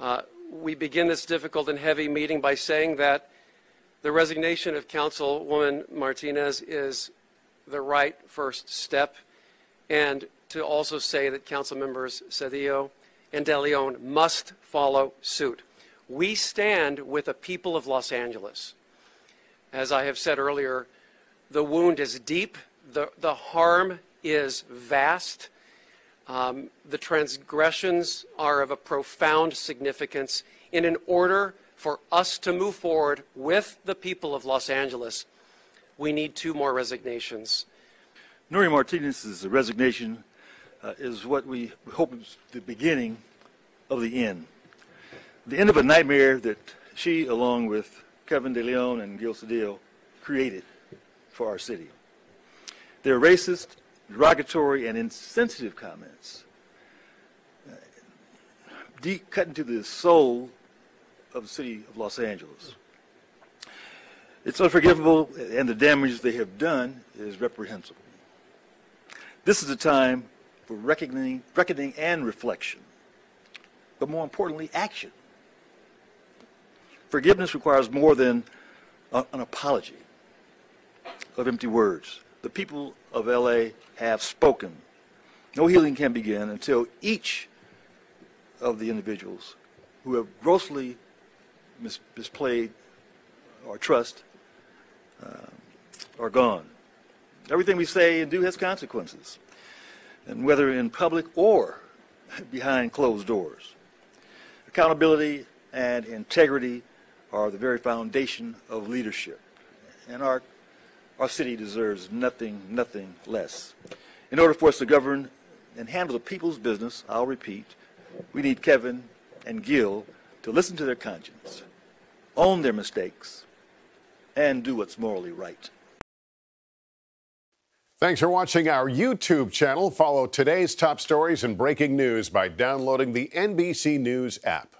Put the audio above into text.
Uh, we begin this difficult and heavy meeting by saying that the resignation of Councilwoman Martinez is the right first step, and to also say that Council members Cedillo and De Leon must follow suit. We stand with the people of Los Angeles. As I have said earlier, the wound is deep, the, the harm is vast. Um, the transgressions are of a profound significance. In order for us to move forward with the people of Los Angeles, we need two more resignations. Nury Martinez's resignation uh, is what we hope is the beginning of the end. The end of a nightmare that she, along with Kevin De Leon and Gil Cedillo, created for our city. They're racist, derogatory, and insensitive comments uh, deep cut into the soul of the city of Los Angeles. It's unforgivable, and the damage they have done is reprehensible. This is a time for reckoning, reckoning and reflection, but more importantly, action. Forgiveness requires more than a, an apology of empty words. The people of LA have spoken. No healing can begin until each of the individuals who have grossly mis misplayed our trust uh, are gone. Everything we say and do has consequences, and whether in public or behind closed doors. Accountability and integrity are the very foundation of leadership, and our, our city deserves nothing, nothing less. In order for us to govern and handle the people's business, I'll repeat, we need Kevin and Gil to listen to their conscience own their mistakes, and do what's morally right. Thanks for watching our YouTube channel. Follow today's top stories and breaking news by downloading the NBC News app.